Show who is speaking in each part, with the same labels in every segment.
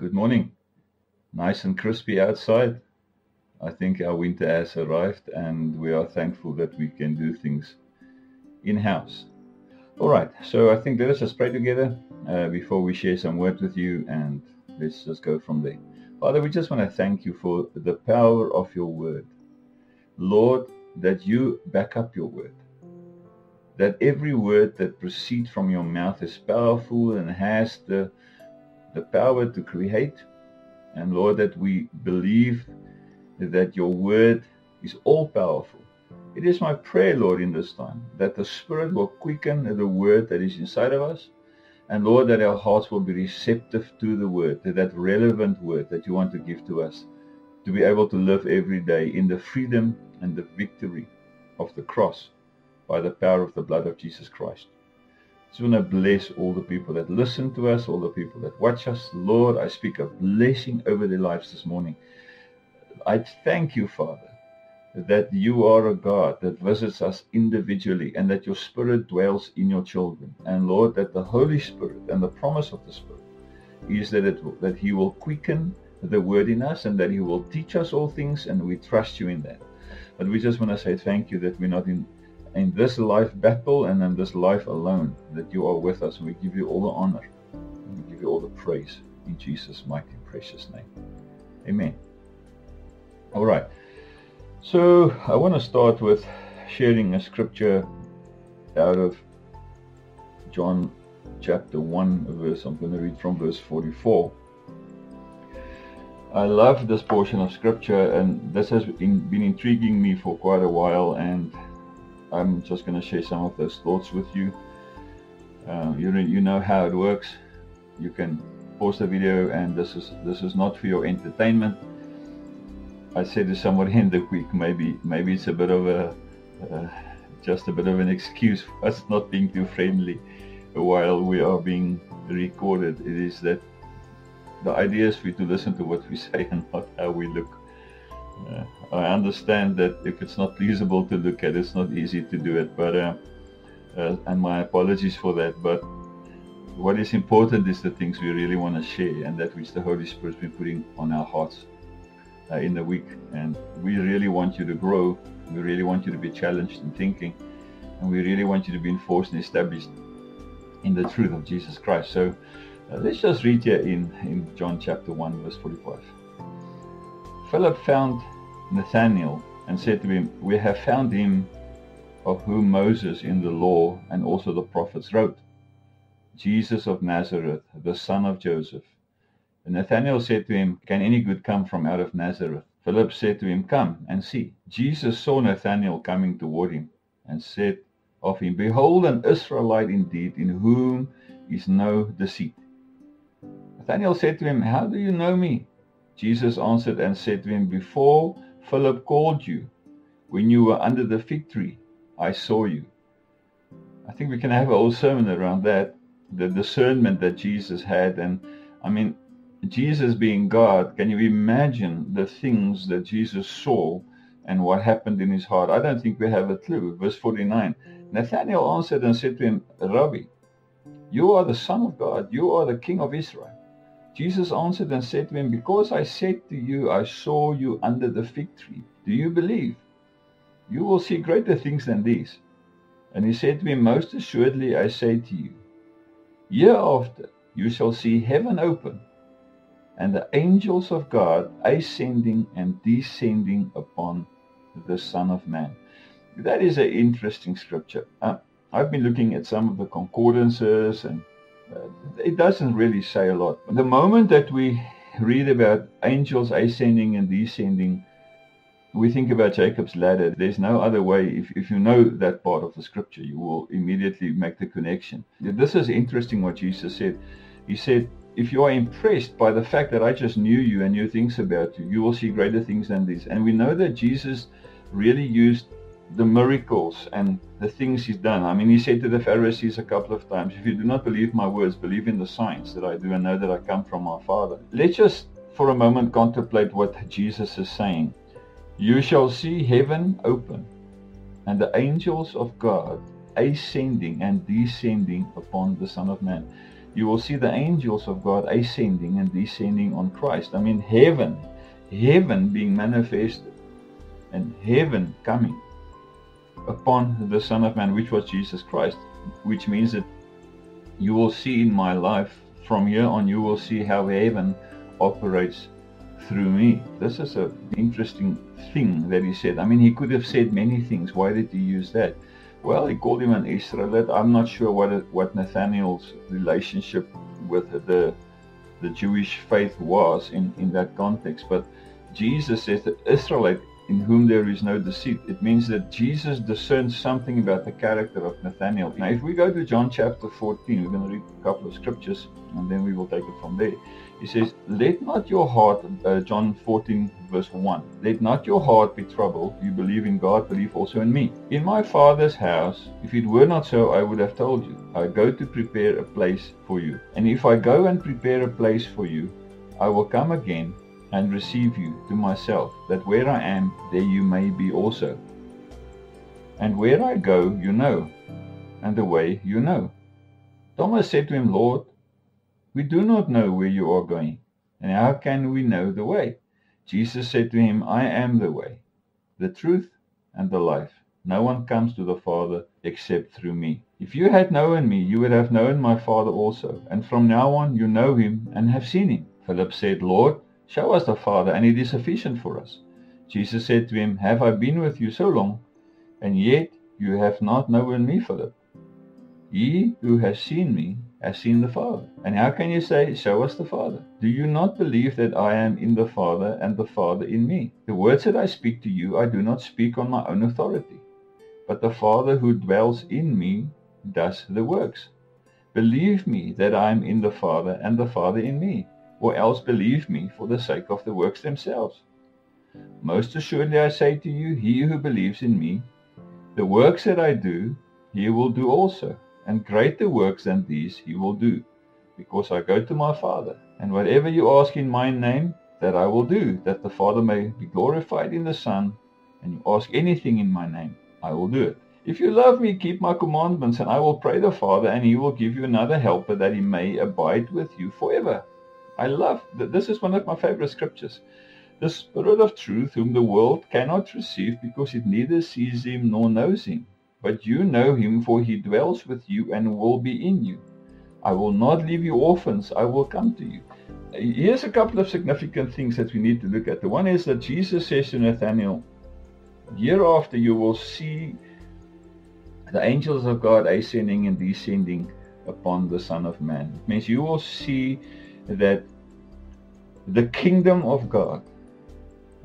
Speaker 1: Good morning. Nice and crispy outside. I think our winter has arrived and we are thankful that we can do things in house. All right, so I think let us just pray together uh, before we share some words with you and let's just go from there. Father, we just want to thank you for the power of your word. Lord, that you back up your word. That every word that proceeds from your mouth is powerful and has the, the power to create. And Lord, that we believe that your word is all powerful. It is my prayer, Lord, in this time that the Spirit will quicken the word that is inside of us. And Lord, that our hearts will be receptive to the word, to that relevant word that you want to give to us, to be able to live every day in the freedom and the victory of the cross by the power of the blood of Jesus Christ. I want to bless all the people that listen to us, all the people that watch us. Lord, I speak a blessing over their lives this morning. I thank you, Father, that you are a God that visits us individually and that your Spirit dwells in your children. And Lord, that the Holy Spirit and the promise of the Spirit is that, it, that He will quicken the word in us and that He will teach us all things, and we trust you in that. But we just want to say thank you that we're not in, in this life battle and in this life alone, that you are with us. We give you all the honor and we give you all the praise in Jesus' mighty precious name. Amen. All right. So I want to start with sharing a scripture out of John chapter 1 verse I'm going to read from verse 44. I love this portion of scripture and this has been intriguing me for quite a while and I'm just going to share some of those thoughts with you. Uh, you, you know how it works. You can pause the video and this is this is not for your entertainment I said to somebody in the week, maybe maybe it's a bit of a uh, just a bit of an excuse for us not being too friendly while we are being recorded. It is that the idea is for you to listen to what we say and not how we look. Uh, I understand that if it's not feasible to look at, it's not easy to do it. But uh, uh, and my apologies for that. But what is important is the things we really want to share, and that which the Holy Spirit's been putting on our hearts uh, in the week. And we really want you to grow. We really want you to be challenged in thinking. And we really want you to be enforced and established in the truth of Jesus Christ. So uh, let's just read here in, in John chapter 1, verse 45. Philip found Nathanael and said to him, We have found him of whom Moses in the law and also the prophets wrote, Jesus of Nazareth, the son of Joseph. And Nathanael said to him, Can any good come from out of Nazareth? Philip said to him, Come and see. Jesus saw Nathanael coming toward him and said of him, Behold, an Israelite indeed, in whom is no deceit. Nathanael said to him, How do you know me? Jesus answered and said to him, Before Philip called you, when you were under the fig tree, I saw you. I think we can have a whole sermon around that, the discernment that Jesus had. And I mean, Jesus being God, can you imagine the things that Jesus saw and what happened in his heart? I don't think we have a clue. Verse 49 Nathanael answered and said to him, Rabbi, you are the Son of God, you are the King of Israel. Jesus answered and said to him, Because I said to you, I saw you under the fig tree. Do you believe? You will see greater things than these. And he said to him, Most assuredly I say to you, hereafter you shall see heaven open and the angels of God ascending and descending upon the Son of Man. That is an interesting scripture. Uh, I've been looking at some of the concordances and Uh, it doesn't really say a lot. The moment that we read about angels ascending and descending, we think about Jacob's ladder. There's no other way. If, if you know that part of the scripture, you will immediately make the connection. This is interesting what Jesus said. He said, if you are impressed by the fact that I just knew you and knew things about you, you will see greater things than these. And we know that Jesus really used the miracles and the things he's done. I mean, he said to the Pharisees a couple of times, if you do not believe my words, believe in the signs that I do and know that I come from my Father. Let's just for a moment contemplate what Jesus is saying. You shall see heaven open and the angels of God ascending and descending upon the Son of Man. you will see the angels of God ascending and descending on Christ. I mean, heaven, heaven being manifested, and heaven coming upon the Son of Man, which was Jesus Christ, which means that you will see in my life from here on, you will see how heaven operates through me. This is an interesting thing that he said. I mean, he could have said many things. Why did he use that? Well, he called him an Israelite. I'm not sure what what Nathanael's relationship with the the Jewish faith was in, in that context, but Jesus says that Israelite in whom there is no deceit. It means that Jesus discerns something about the character of Nathanael. Now, if we go to John chapter 14, we're going to read a couple of scriptures and then we will take it from there. He says, Let not your heart, uh, John 14, verse 1, let not your heart be troubled. You believe in God, believe also in me. In my Father's house, if it were not so, I would have told you. I go to prepare a place for you. And if I go and prepare a place for you, I will come again and receive you to myself, that where I am, there you may be also. And where I go, you know, and the way you know. Thomas said to him, Lord, we do not know where you are going, and how can we know the way? Jesus said to him, I am the way, the truth, and the life. No one comes to the Father except through me. If you had known me, you would have known my Father also, and from now on you know him and have seen him. Philip said, Lord, Show us the Father, and it is sufficient for us. Jesus said to him, Have I been with you so long, and yet you have not known me, Philip? He who has seen me has seen the Father. And how can you say, Show us the Father? Do you not believe that I am in the Father and the Father in me? The words that I speak to you, I do not speak on my own authority, but the Father who dwells in me does the works. Believe me that I am in the Father and the Father in me or else believe me for the sake of the works themselves. Most assuredly I say to you, he who believes in me, the works that I do, he will do also, and greater works than these he will do, because I go to my Father. And whatever you ask in my name, that I will do, that the Father may be glorified in the Son, and you ask anything in my name, I will do it. If you love me, keep my commandments, and I will pray the Father, and he will give you another helper, that he may abide with you forever I love that this is one of my favorite scriptures. The Spirit of truth, whom the world cannot receive because it neither sees him nor knows him. But you know him, for he dwells with you and will be in you. I will not leave you orphans, I will come to you. Here's a couple of significant things that we need to look at. The one is that Jesus says to Nathanael, Hereafter you will see the angels of God ascending and descending upon the Son of Man. It means you will see that the kingdom of God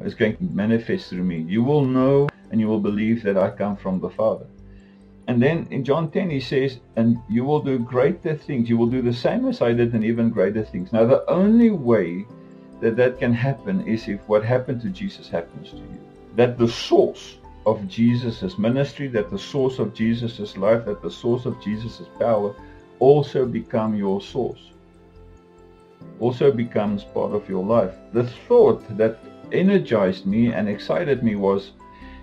Speaker 1: is going to manifest through me. You will know and you will believe that I come from the Father. And then in John 10 he says, and you will do greater things. You will do the same as I did and even greater things. Now the only way that that can happen is if what happened to Jesus happens to you. That the source of Jesus' ministry, that the source of Jesus' life, that the source of Jesus' power also become your source also becomes part of your life. The thought that energized me and excited me was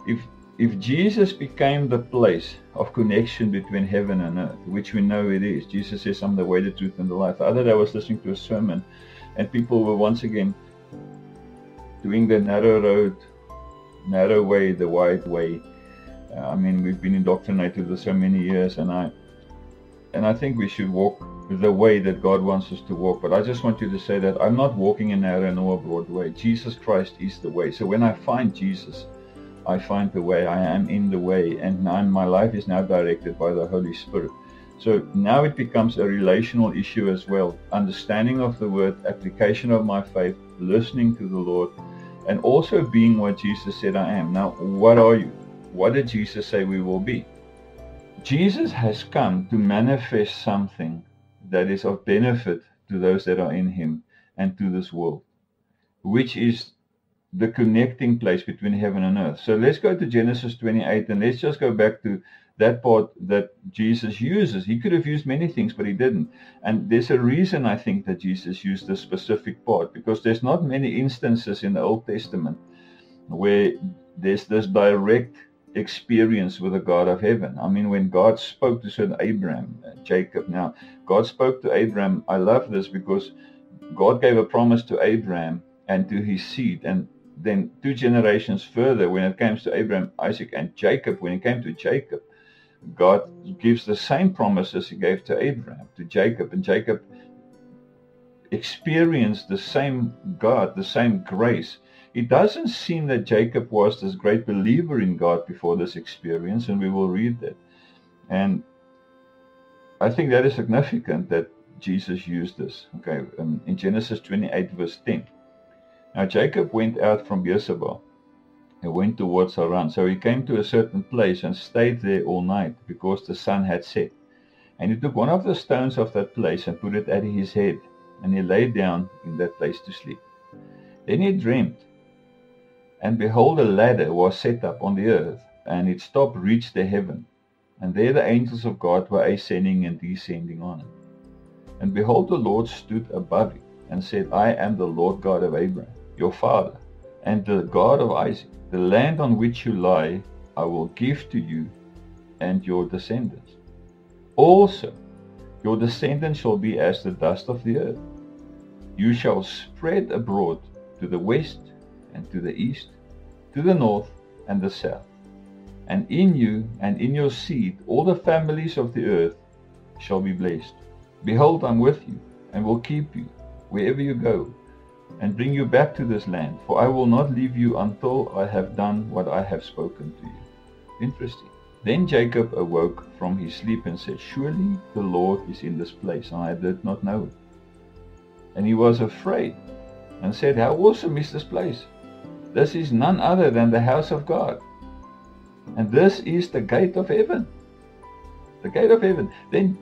Speaker 1: if if Jesus became the place of connection between heaven and earth, which we know it is, Jesus says, I'm the way, the truth, and the life. The other day I was listening to a sermon and people were once again doing the narrow road, narrow way, the wide way. Uh, I mean, we've been indoctrinated for so many years and I and I think we should walk the way that God wants us to walk. But I just want you to say that I'm not walking in narrow nor a broad way. Jesus Christ is the way. So when I find Jesus, I find the way. I am in the way, and my life is now directed by the Holy Spirit. So now it becomes a relational issue as well. Understanding of the word, application of my faith, listening to the Lord, and also being what Jesus said I am. Now, what are you? What did Jesus say we will be? Jesus has come to manifest something that is of benefit to those that are in him and to this world, which is the connecting place between heaven and earth. So let's go to Genesis 28 and let's just go back to that part that Jesus uses. He could have used many things, but he didn't. And there's a reason I think that Jesus used this specific part because there's not many instances in the Old Testament where there's this direct experience with the God of heaven. I mean, when God spoke to certain Abraham, uh, Jacob. Now, God spoke to Abraham. I love this because God gave a promise to Abraham and to his seed, and then two generations further, when it comes to Abraham, Isaac, and Jacob, when it came to Jacob, God gives the same promises he gave to Abraham, to Jacob, and Jacob experienced the same God, the same grace it doesn't seem that Jacob was this great believer in God before this experience, and we will read that. And I think that is significant that Jesus used this. Okay, um, in Genesis 28, verse 10. Now Jacob went out from Beersheba and went towards Haran. So he came to a certain place and stayed there all night because the sun had set. And he took one of the stones of that place and put it at his head, and he lay down in that place to sleep. Then he dreamed and behold, a ladder was set up on the earth, and its top reached the heaven. And there the angels of God were ascending and descending on it. And behold, the Lord stood above it, and said, I am the Lord God of Abraham, your father, and the God of Isaac. The land on which you lie, I will give to you and your descendants. Also, your descendants shall be as the dust of the earth. You shall spread abroad to the west and to the east, to the north and the south. And in you and in your seed all the families of the earth shall be blessed. Behold, I'm with you, and will keep you wherever you go, and bring you back to this land, for I will not leave you until I have done what I have spoken to you. Interesting. Then Jacob awoke from his sleep and said, Surely the Lord is in this place, and I did not know it. And he was afraid and said, How awesome is this place! This is none other than the house of God. And this is the gate of heaven. The gate of heaven. Then,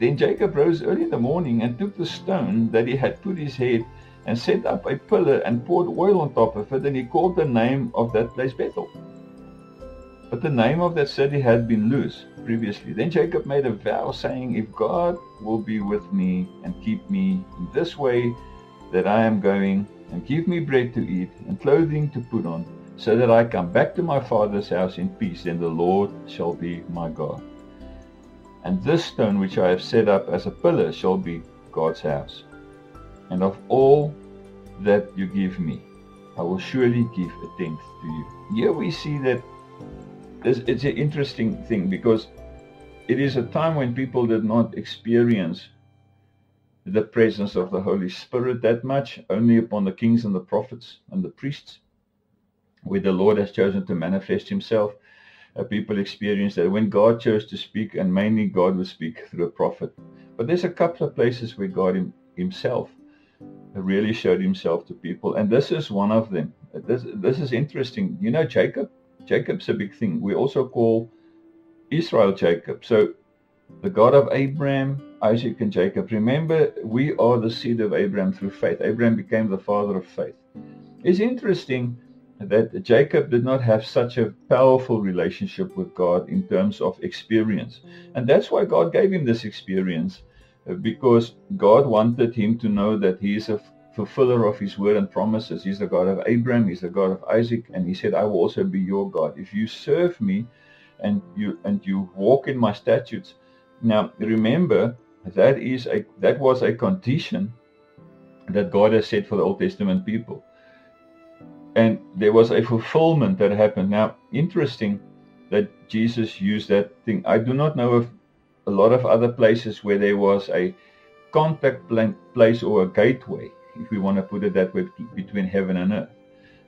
Speaker 1: then Jacob rose early in the morning and took the stone that he had put his head and set up a pillar and poured oil on top of it, and he called the name of that place Bethel. But the name of that city had been Luz previously. Then Jacob made a vow, saying, If God will be with me and keep me in this way that I am going, and give me bread to eat and clothing to put on, so that I come back to my father's house in peace, then the Lord shall be my God. And this stone which I have set up as a pillar shall be God's house. And of all that you give me, I will surely give a tenth to you. Here we see that it's an interesting thing because it is a time when people did not experience the presence of the Holy Spirit that much, only upon the kings and the prophets and the priests, where the Lord has chosen to manifest himself. Uh, people experience that when God chose to speak, and mainly God will speak through a prophet. But there's a couple of places where God him, himself really showed himself to people, and this is one of them. This, this is interesting. You know, Jacob? Jacob's a big thing. We also call Israel Jacob. So the God of Abraham, Isaac, and Jacob. Remember, we are the seed of Abraham through faith. Abraham became the father of faith. It's interesting that Jacob did not have such a powerful relationship with God in terms of experience. And that's why God gave him this experience, uh, because God wanted him to know that he is a fulfiller of his word and promises. He's the God of Abraham, he's the God of Isaac, and he said, I will also be your God. If you serve me and you and you walk in my statutes, now, remember, that is a that was a condition that God has set for the Old Testament people. And there was a fulfillment that happened. Now, interesting that Jesus used that thing. I do not know of a lot of other places where there was a contact place or a gateway, if we want to put it that way, between heaven and earth.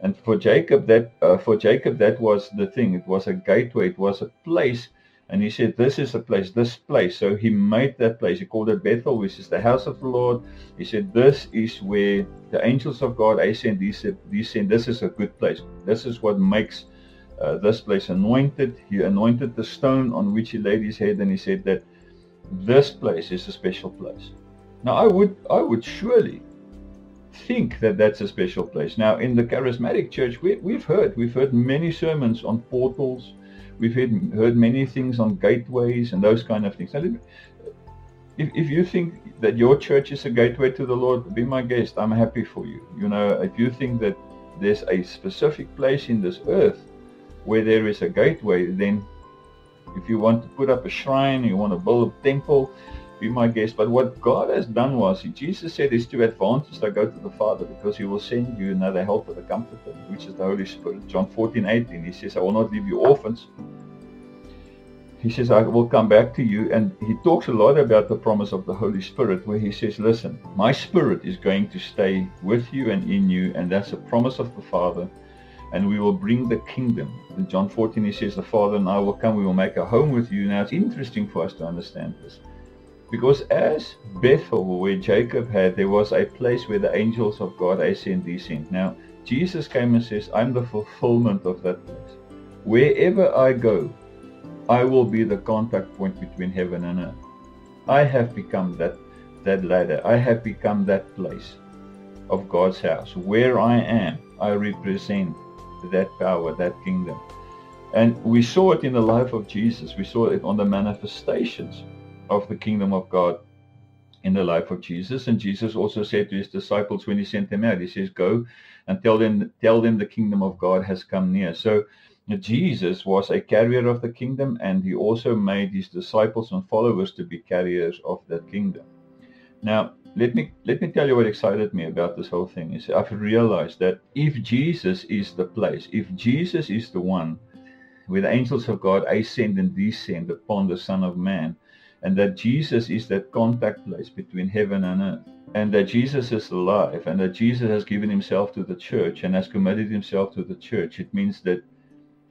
Speaker 1: And for Jacob, that uh, for Jacob, that was the thing. It was a gateway. It was a place and he said, This is the place, this place. So he made that place. He called it Bethel, which is the house of the Lord. He said, This is where the angels of God ascend, descend. This is a good place. This is what makes uh, this place anointed. He anointed the stone on which he laid his head, and he said that this place is a special place. Now, I would, I would surely think that that's a special place. Now, in the charismatic church, we, we've heard, we've heard many sermons on portals We've heard, heard many things on gateways and those kind of things. If, if you think that your church is a gateway to the Lord, be my guest. I'm happy for you. You know, if you think that there's a specific place in this earth where there is a gateway, then if you want to put up a shrine, you want to build a temple, be my guest. But what God has done was, he Jesus said, it's to advantage that I go to the Father because he will send you another helper, the Comforter, which is the Holy Spirit. John 14, 18, he says, I will not leave you orphans. He says, I will come back to you. And he talks a lot about the promise of the Holy Spirit, where he says, listen, my Spirit is going to stay with you and in you. And that's a promise of the Father and we will bring the kingdom. In John 14, he says, The Father and I will come, we will make a home with you. Now, it's interesting for us to understand this. Because as Bethel, where Jacob had, there was a place where the angels of God ascend, descend. Now, Jesus came and says, I'm the fulfillment of that place. Wherever I go, I will be the contact point between heaven and earth. I have become that, that ladder. I have become that place of God's house. Where I am, I represent that power, that kingdom. And we saw it in the life of Jesus. We saw it on the manifestations of the kingdom of God in the life of Jesus. And Jesus also said to his disciples when he sent them out, he says, Go and tell them, tell them the kingdom of God has come near. So Jesus was a carrier of the kingdom, and he also made his disciples and followers to be carriers of that kingdom. Now, let me let me tell you what excited me about this whole thing is I've realized that if Jesus is the place, if Jesus is the one where the angels of God ascend and descend upon the Son of Man, and that Jesus is that contact place between heaven and earth, and that Jesus is alive, and that Jesus has given himself to the church and has committed himself to the church, it means that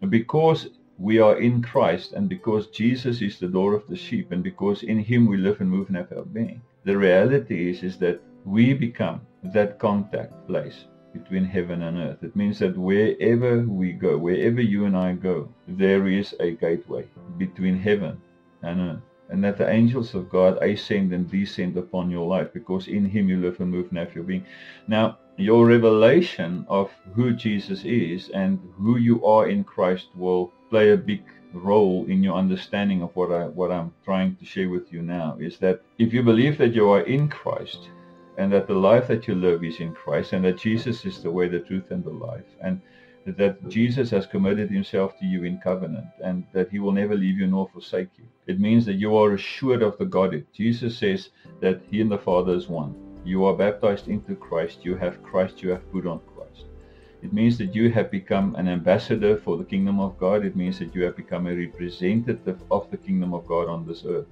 Speaker 1: because we are in Christ and because Jesus is the door of the sheep and because in him we live and move and have our being, the reality is, is that we become that contact place between heaven and earth. It means that wherever we go, wherever you and I go, there is a gateway between heaven and earth. And that the angels of God ascend and descend upon your life because in him you live and move and have your being. Now, your revelation of who Jesus is and who you are in Christ will play a big role in your understanding of what I what I'm trying to share with you now is that if you believe that you are in Christ and that the life that you live is in Christ and that Jesus is the way, the truth, and the life, and that Jesus has committed himself to you in covenant and that he will never leave you nor forsake you. It means that you are assured of the Godhead. Jesus says that he and the Father is one. You are baptized into Christ. You have Christ. You have put on Christ. it means that you have become an ambassador for the kingdom of God. It means that you have become a representative of the kingdom of God on this earth.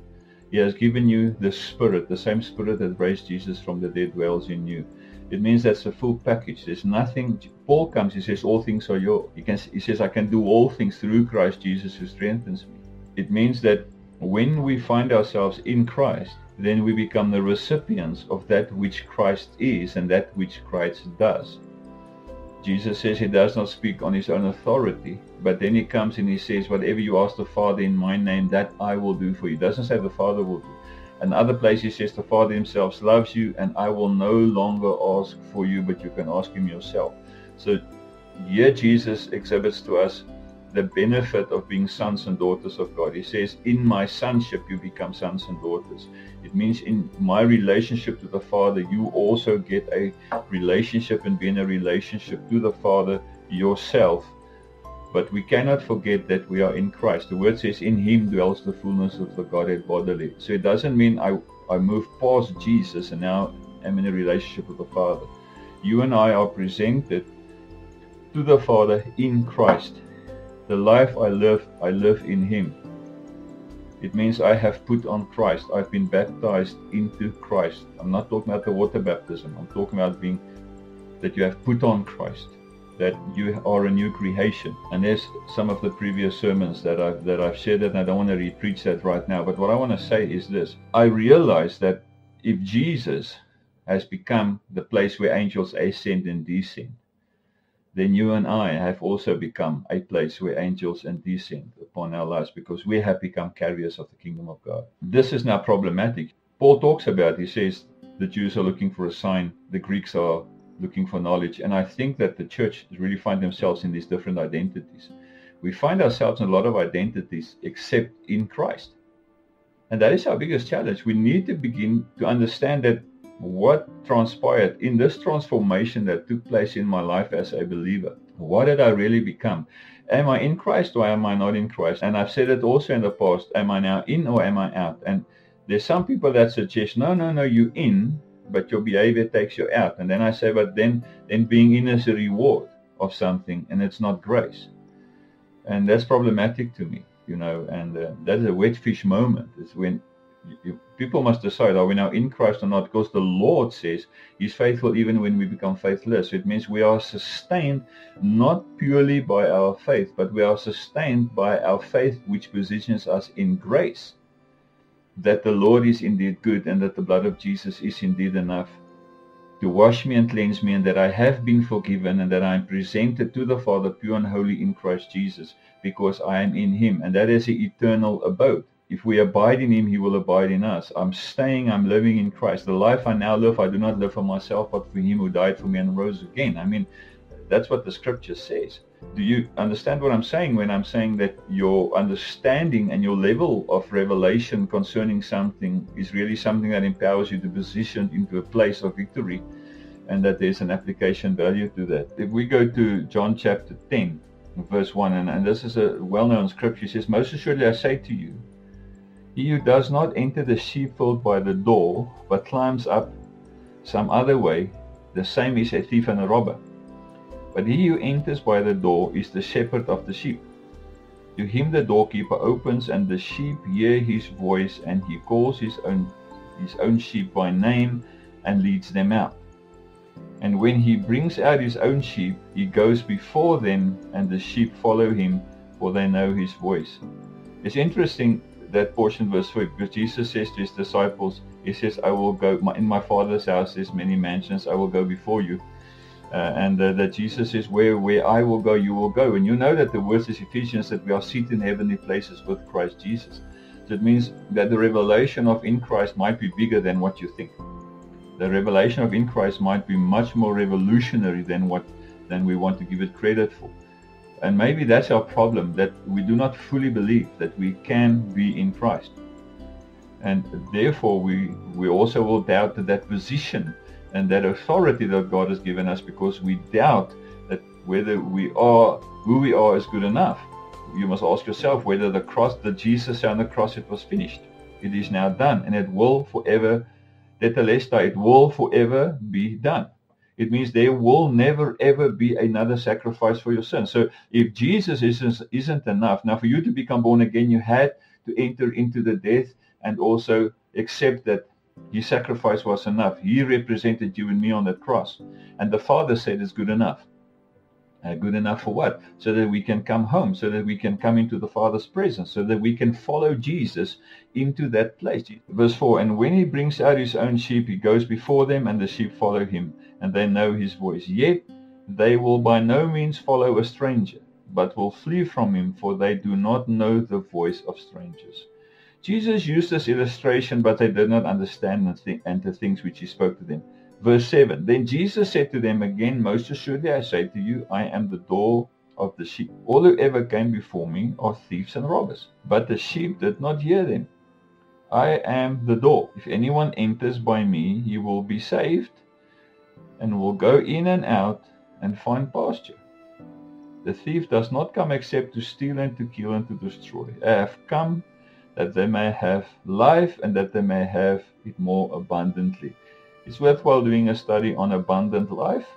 Speaker 1: He has given you the Spirit, the same Spirit that raised Jesus from the dead dwells in you. It means that's a full package. There's nothing. Paul comes, he says, All things are yours. He, can, he says, I can do all things through Christ Jesus who strengthens me. It means that when we find ourselves in Christ, then we become the recipients of that which Christ is and that which Christ does. Jesus says he does not speak on his own authority, but then he comes and he says, Whatever you ask the Father in my name, that I will do for you. Doesn't say the Father will do. Another other places says the Father himself loves you and I will no longer ask for you, but you can ask him yourself. So here Jesus exhibits to us the benefit of being sons and daughters of God. He says, In my sonship, you become sons and daughters. It means in my relationship to the Father, you also get a relationship and be in a relationship to the Father yourself. But we cannot forget that we are in Christ. The word says, In him dwells the fullness of the Godhead bodily. So it doesn't mean I, I move past Jesus and now am in a relationship with the Father. You and I are presented to the Father in Christ the life I live, I live in Him. It means I have put on Christ. I've been baptized into Christ. I'm not talking about the water baptism. I'm talking about being that you have put on Christ, that you are a new creation. And there's some of the previous sermons that I've that I've shared that I don't want to repreach that right now. But what I want to say is this. I realize that if Jesus has become the place where angels ascend and descend, then you and I have also become a place where angels and descend upon our lives because we have become carriers of the kingdom of God. This is now problematic. Paul talks about, he says, the Jews are looking for a sign, the Greeks are looking for knowledge. And I think that the church really find themselves in these different identities. We find ourselves in a lot of identities except in Christ. And that is our biggest challenge. We need to begin to understand that what transpired in this transformation that took place in my life as a believer What did I really become? Am I in Christ or am I not in Christ? And I've said it also in the past. Am I now in or am I out? And there's some people that suggest, no, no, no, you're in, but your behavior takes you out. And then I say, but then, then being in is a reward of something, and it's not grace. And that's problematic to me, you know. And uh, that is a wet fish moment. It's when you, people must decide are we now in Christ or not because the Lord says He's faithful even when we become faithless. It means we are sustained not purely by our faith, but we are sustained by our faith which positions us in grace. That the Lord is indeed good and that the blood of Jesus is indeed enough to wash me and cleanse me, and that I have been forgiven, and that I am presented to the Father pure and holy in Christ Jesus, because I am in Him, and that is the eternal abode. If we abide in him, he will abide in us. I'm staying, I'm living in Christ. The life I now live, I do not live for myself, but for him who died for me and rose again. I mean, that's what the scripture says. Do you understand what I'm saying when I'm saying that your understanding and your level of revelation concerning something is really something that empowers you to position into a place of victory and that there's an application value to that? If we go to John chapter 10, verse 1, and, and this is a well known scripture, it says, Most assuredly I say to you, he who does not enter the sheepfold by the door, but climbs up some other way, the same is a thief and a robber. But he who enters by the door is the shepherd of the sheep. To him the doorkeeper opens, and the sheep hear his voice, and he calls his own his own sheep by name and leads them out. And when he brings out his own sheep, he goes before them, and the sheep follow him, for they know his voice. It's interesting that portion verse 4 because Jesus says to his disciples, He says, I will go, in my Father's house there's many mansions, I will go before you. Uh, and uh, that Jesus says, where, where I will go, you will go. And you know that the words is Ephesians that we are seated in heavenly places with Christ Jesus. So it means that the revelation of in Christ might be bigger than what you think. The revelation of in Christ might be much more revolutionary than what than we want to give it credit for. And maybe that's our problem, that we do not fully believe that we can be in Christ. And therefore, we, we also will doubt that, that position and that authority that God has given us because we doubt that whether we are, who we are is good enough. You must ask yourself whether the cross, the Jesus on the cross, it was finished. It is now done and it will forever, tetelestai, it will forever be done. It means there will never ever be another sacrifice for your sin. So if Jesus isn't, isn't enough, now for you to become born again, you had to enter into the death and also accept that his sacrifice was enough. He represented you and me on that cross. And the Father said it's good enough. Uh, good enough for what? So that we can come home, so that we can come into the Father's presence, so that we can follow Jesus into that place. Verse 4 And when he brings out his own sheep, he goes before them, and the sheep follow him, and they know his voice. Yet they will by no means follow a stranger, but will flee from him, for they do not know the voice of strangers. Jesus used this illustration, but they did not understand and the things which he spoke to them. Verse 7 Then Jesus said to them again, Most assuredly I say to you, I am the door of the sheep. All who ever came before me are thieves and robbers, but the sheep did not hear them. I am the door. If anyone enters by me, he will be saved and will go in and out and find pasture. The thief does not come except to steal and to kill and to destroy. I have come that they may have life and that they may have it more abundantly. It's worthwhile doing a study on abundant life.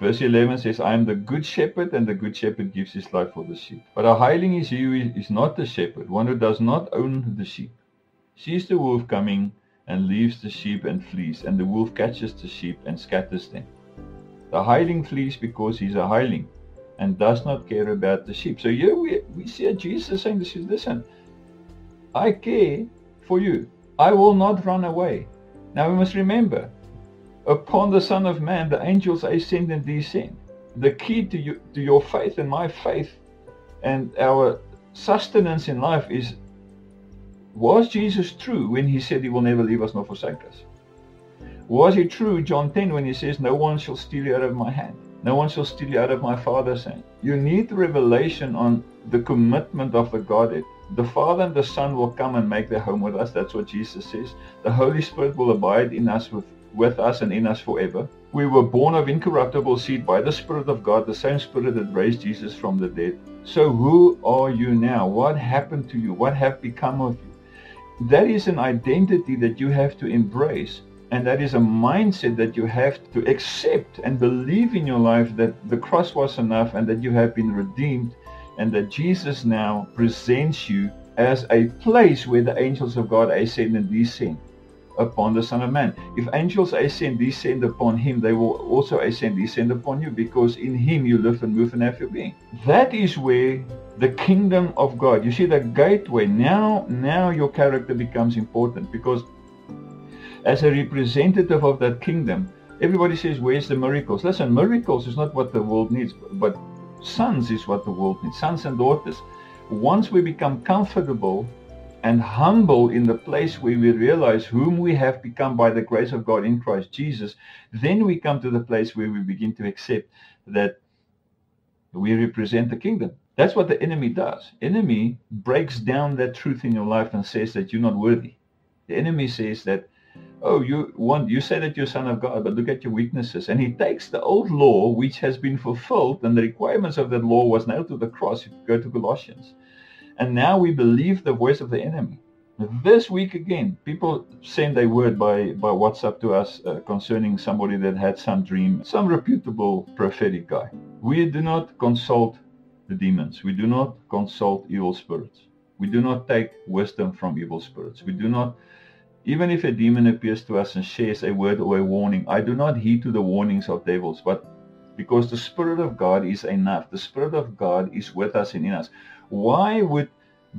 Speaker 1: Verse 11 says, I am the good shepherd, and the good shepherd gives his life for the sheep. But a hireling is he who is not the shepherd, one who does not own the sheep. Sees the wolf coming and leaves the sheep and flees, and the wolf catches the sheep and scatters them. The hireling flees because he's a hireling and does not care about the sheep. So here we, we see Jesus saying this is listen, I care for you. I will not run away. Now we must remember, upon the Son of Man, the angels ascend and descend. The key to, you, to your faith and my faith and our sustenance in life is was Jesus true when he said he will never leave us nor forsake us? Was he true, John 10, when he says, No one shall steal you out of my hand? No one shall steal you out of my Father's hand. You need revelation on the commitment of the Godhead. The Father and the Son will come and make their home with us. That's what Jesus says. The Holy Spirit will abide in us with, with us and in us forever. We were born of incorruptible seed by the Spirit of God, the same Spirit that raised Jesus from the dead. So who are you now? What happened to you? What have become of you? That is an identity that you have to embrace. And that is a mindset that you have to accept and believe in your life that the cross was enough and that you have been redeemed and that Jesus now presents you as a place where the angels of God ascend and descend upon the Son of Man. If angels ascend, descend upon him, they will also ascend, descend upon you because in him you live and move and have your being. That is where the kingdom of God, you see the gateway, now, now your character becomes important because as a representative of that kingdom, everybody says, where's the miracles? Listen, miracles is not what the world needs, but sons is what the world needs, sons and daughters. Once we become comfortable and humble in the place where we realize whom we have become by the grace of God in Christ Jesus, then we come to the place where we begin to accept that we represent the kingdom. That's what the enemy does. Enemy breaks down that truth in your life and says that you're not worthy. The enemy says that, oh, you want you say that you're son of God, but look at your weaknesses. And he takes the old law which has been fulfilled, and the requirements of that law was nailed to the cross. If you go to Colossians. And now we believe the voice of the enemy. This week again, people send a word by, by WhatsApp to us uh, concerning somebody that had some dream, some reputable prophetic guy. We do not consult the demons. We do not consult evil spirits. We do not take wisdom from evil spirits. We do not, even if a demon appears to us and shares a word or a warning, I do not heed to the warnings of devils, but because the Spirit of God is enough. The Spirit of God is with us and in us. Why would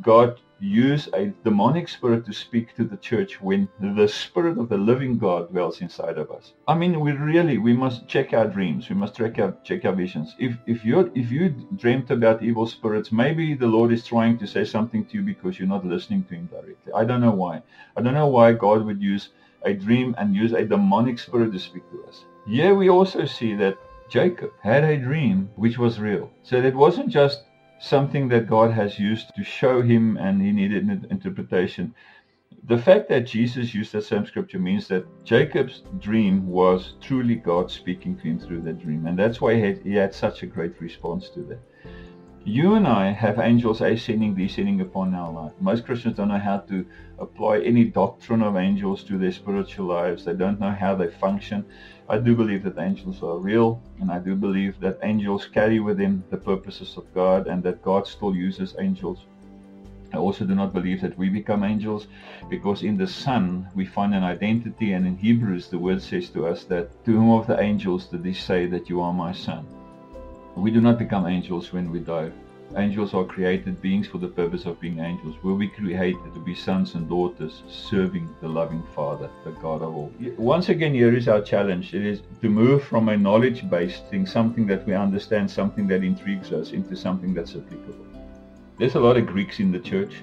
Speaker 1: God use a demonic spirit to speak to the church when the spirit of the living God dwells inside of us. I mean, we really we must check our dreams. We must check our check our visions. If if you if you dreamt about evil spirits, maybe the Lord is trying to say something to you because you're not listening to Him directly. I don't know why. I don't know why God would use a dream and use a demonic spirit to speak to us. Here we also see that Jacob had a dream which was real. So it wasn't just something that God has used to show him and he needed an interpretation. The fact that Jesus used that same scripture means that Jacob's dream was truly God speaking to him through that dream. And that's why he had, he had such a great response to that. You and I have angels ascending, descending upon our life. Most Christians don't know how to apply any doctrine of angels to their spiritual lives. They don't know how they function. I do believe that angels are real, and I do believe that angels carry within the purposes of God and that God still uses angels. I also do not believe that we become angels because in the Son we find an identity, and in Hebrews the word says to us that to whom of the angels did he say that you are my son? We do not become angels when we die. Angels are created beings for the purpose of being angels. Were we created to be sons and daughters serving the loving Father, the God of all? Once again, here is our challenge. It is to move from a knowledge-based thing, something that we understand, something that intrigues us, into something that's applicable. There's a lot of Greeks in the church.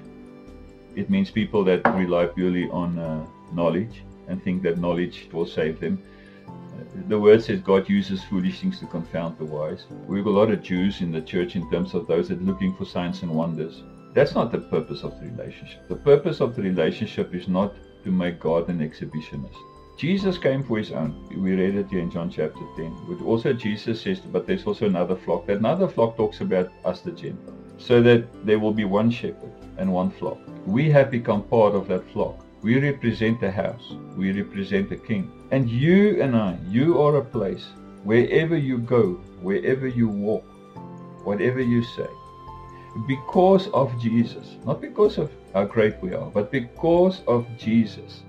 Speaker 1: It means people that rely purely on uh, knowledge and think that knowledge will save them the word says God uses foolish things to confound the wise. We have a lot of Jews in the church in terms of those that are looking for signs and wonders. That's not the purpose of the relationship. The purpose of the relationship is not to make God an exhibitionist. Jesus came for his own. We read it here in John chapter 10. But also Jesus says, but there's also another flock. That another flock talks about us the Gentiles. So that there will be one shepherd and one flock. We have become part of that flock. We represent the house. We represent the king. And you and I, you are a place, wherever you go, wherever you walk, whatever you say, because of Jesus, not because of how great we are, but because of Jesus,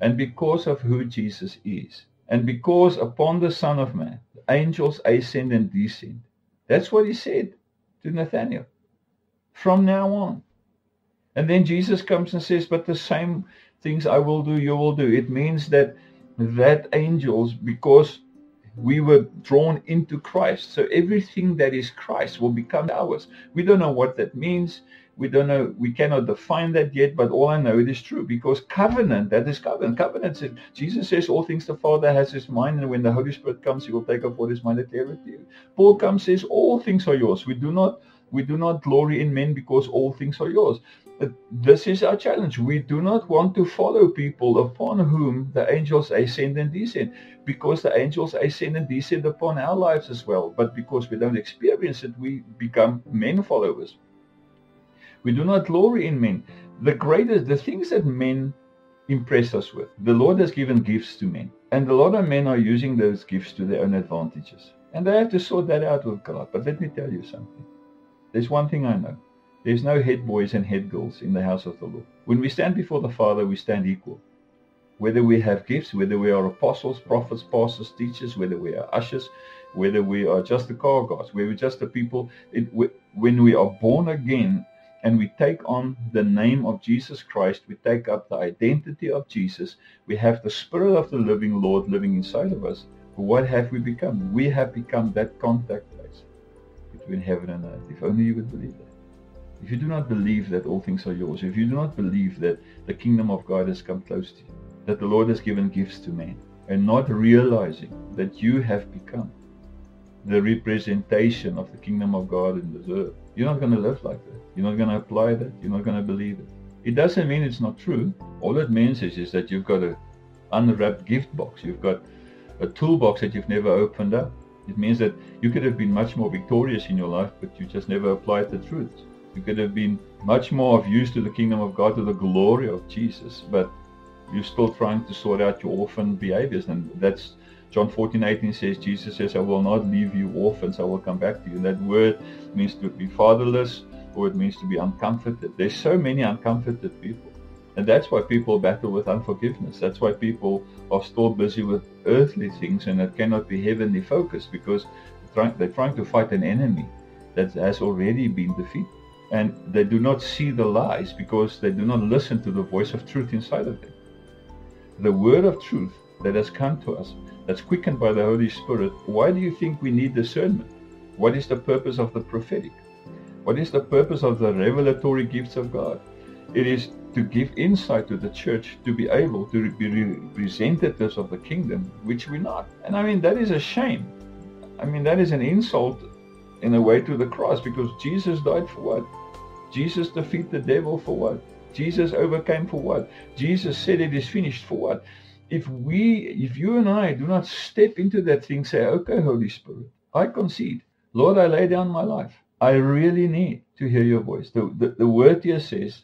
Speaker 1: and because of who Jesus is, and because upon the Son of Man, the angels ascend and descend. That's what he said to Nathanael. From now on, and then Jesus comes and says, but the same things I will do, you will do. It means that that angels, because we were drawn into Christ. So everything that is Christ will become ours. We don't know what that means. We don't know, we cannot define that yet, but all I know it is true because covenant, that is covenant. Covenant says, Jesus says all things the Father has his mind, and when the Holy Spirit comes, he will take up what is mine declare it to you. Paul comes says all things are yours. We do not We do not glory in men because all things are yours. This is our challenge. We do not want to follow people upon whom the angels ascend and descend because the angels ascend and descend upon our lives as well. But because we don't experience it, we become men followers. We do not glory in men. The greatest, the things that men impress us with, the Lord has given gifts to men. And a lot of men are using those gifts to their own advantages. And they have to sort that out with God. But let me tell you something. There's one thing I know. There's no head boys and head girls in the house of the Lord. When we stand before the Father, we stand equal. Whether we have gifts, whether we are apostles, prophets, pastors, teachers, whether we are ushers, whether we are just the car guys, whether we're just the people, it, when we are born again and we take on the name of Jesus Christ, we take up the identity of Jesus, we have the Spirit of the living Lord living inside of us. What have we become? We have become that contact between heaven and earth. If only you would believe that. If you do not believe that all things are yours, if you do not believe that the kingdom of God has come close to you, that the Lord has given gifts to men, and not realizing that you have become the representation of the kingdom of God in this earth, you're not going to live like that. You're not going to apply that. You're not going to believe it. It doesn't mean it's not true. All it means is, is that you've got an unwrapped gift box. You've got a toolbox that you've never opened up. It means that you could have been much more victorious in your life, but you just never applied the truth. You could have been much more of use to the kingdom of God, to the glory of Jesus, but you're still trying to sort out your orphan behaviors. And that's John 14, 18 says, Jesus says, I will not leave you orphans, I will come back to you. That word means to be fatherless, or it means to be uncomforted. There's so many uncomforted people. And that's why people battle with unforgiveness. That's why people are still busy with earthly things and that cannot be heavenly focused because they're trying to fight an enemy that has already been defeated and they do not see the lies because they do not listen to the voice of truth inside of them. The word of truth that has come to us, that's quickened by the Holy Spirit, why do you think we need discernment? What is the purpose of the prophetic? What is the purpose of the revelatory gifts of God? It is to give insight to the church to be able to be representatives of the kingdom, which we're not. And I mean, that is a shame. I mean, that is an insult in a way to the cross because Jesus died for what? Jesus defeated the devil for what? Jesus overcame for what? Jesus said it is finished for what? If we, if you and I do not step into that thing, say, okay, Holy Spirit, I concede. Lord, I lay down my life. I really need to hear your voice. The, the, the word here says,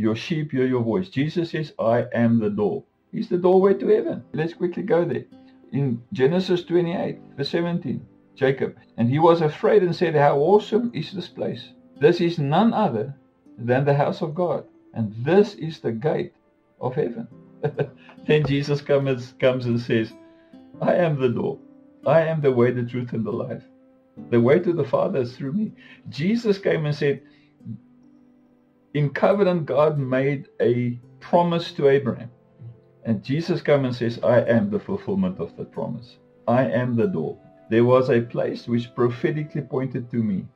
Speaker 1: your sheep hear your voice. Jesus says, I am the door. He's the doorway to heaven. Let's quickly go there. In Genesis 28, verse 17, Jacob, and he was afraid and said, How awesome is this place! This is none other than the house of God, and this is the gate of heaven. then Jesus comes, comes and says, I am the door. I am the way, the truth, and the life. The way to the Father is through me. Jesus came and said, in covenant, God made a promise to Abraham. And Jesus comes and says, I am the fulfillment of that promise. I am the door. There was a place which prophetically pointed to me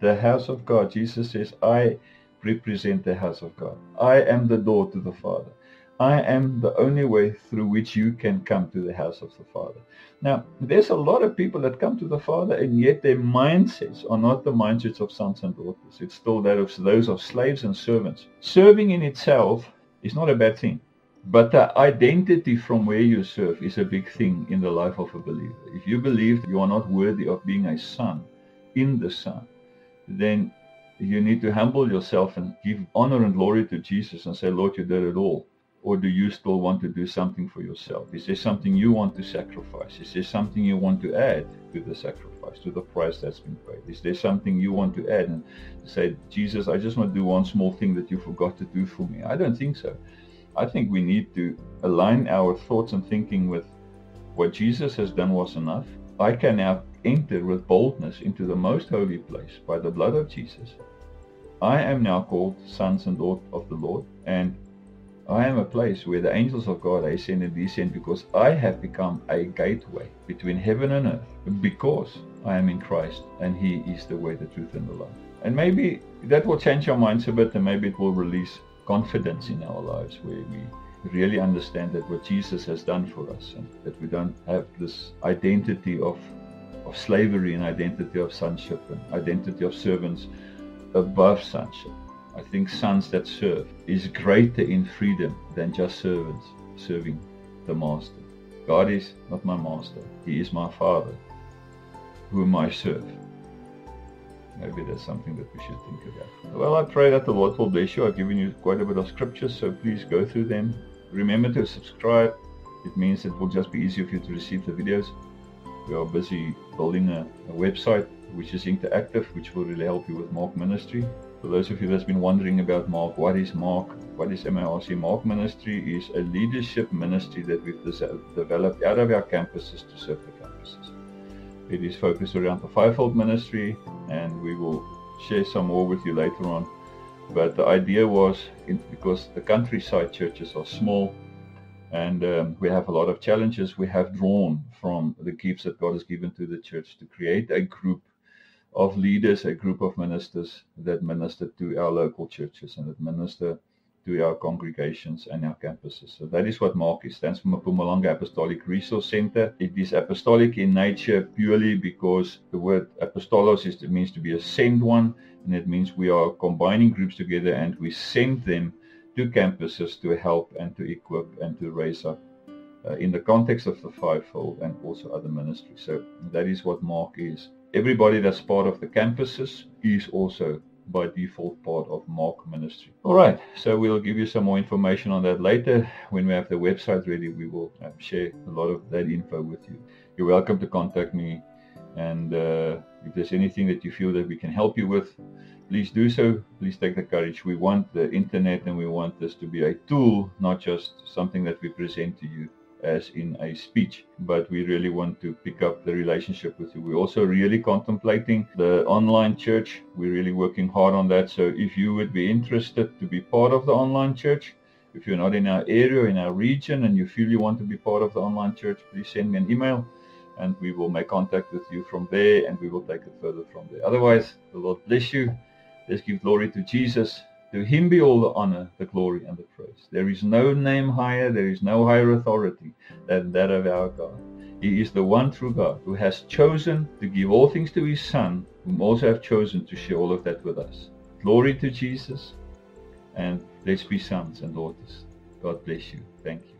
Speaker 1: the house of God. Jesus says, I represent the house of God. I am the door to the Father. I am the only way through which you can come to the house of the Father. Now, there's a lot of people that come to the Father, and yet their mindsets are not the mindsets of sons and daughters. It's still that of those of slaves and servants. Serving in itself is not a bad thing. But the identity from where you serve is a big thing in the life of a believer. If you believe that you are not worthy of being a son in the Son, then you need to humble yourself and give honor and glory to Jesus and say, Lord, you did it all. Or do you still want to do something for yourself? Is there something you want to sacrifice? Is there something you want to add to the sacrifice, to the price that's been paid? Is there something you want to add and say, Jesus, I just want to do one small thing that you forgot to do for me? I don't think so. I think we need to align our thoughts and thinking with what Jesus has done was enough. I can now enter with boldness into the most holy place by the blood of Jesus. I am now called sons and daughters of the Lord, and I am a place where the angels of God ascend and descend because I have become a gateway between heaven and earth because I am in Christ and He is the way, the truth, and the life. And maybe that will change our minds a bit and maybe it will release confidence in our lives where we really understand that what Jesus has done for us and that we don't have this identity of of slavery and identity of sonship and identity of servants above sonship. I think sons that serve is greater in freedom than just servants serving the master. God is not my master, He is my Father, whom I serve. Maybe that's something that we should think about. Well, I pray that the Lord will bless you. I've given you quite a bit of scriptures, so please go through them. Remember to subscribe. It means it will just be easier for you to receive the videos. We are busy building a, a website which is interactive, which will really help you with MARC Ministry. For those of you that's been wondering about MARC, what is MARC? What is MARC? Mark Ministry is a leadership ministry that we've developed out of our campuses to serve the campuses. It is focused around the fivefold ministry, and we will share some more with you later on. But the idea was in, because the countryside churches are small and um, we have a lot of challenges, we have drawn from the gifts that God has given to the church to create a group of leaders, a group of ministers that minister to our local churches and that minister to our congregations and our campuses. So that is what MARC is, stands for Mpumalanga Apostolic Resource Center. It is apostolic in nature purely because the word apostolos is, means to be a sent one, and it means we are combining groups together and we send them to campuses to help and to equip and to raise up uh, in the context of the fivefold and also other ministries. So that is what MARC is everybody that's part of the campuses is also by default part of MARC Ministry. All right, so we'll give you some more information on that later. When we have the website ready, we will um, share a lot of that info with you. You're welcome to contact me, and uh, if there's anything that you feel that we can help you with, please do so. Please take the courage. We want the internet and we want this to be a tool, not just something that we present to you as in a speech, but we really want to pick up the relationship with you. We're also really contemplating the online church. We're really working hard on that. So if you would be interested to be part of the online church, if you're not in our area, in our region, and you feel you want to be part of the online church, please send me an email and we will make contact with you from there and we will take it further from there. Otherwise, the Lord bless you. Let's give glory to Jesus. To him be all the honor, the glory, and the praise. There is no name higher, there is no higher authority than that of our God. He is the one true God who has chosen to give all things to his Son, whom also have chosen to share all of that with us. Glory to Jesus, and let's be sons and daughters. God bless you. Thank you.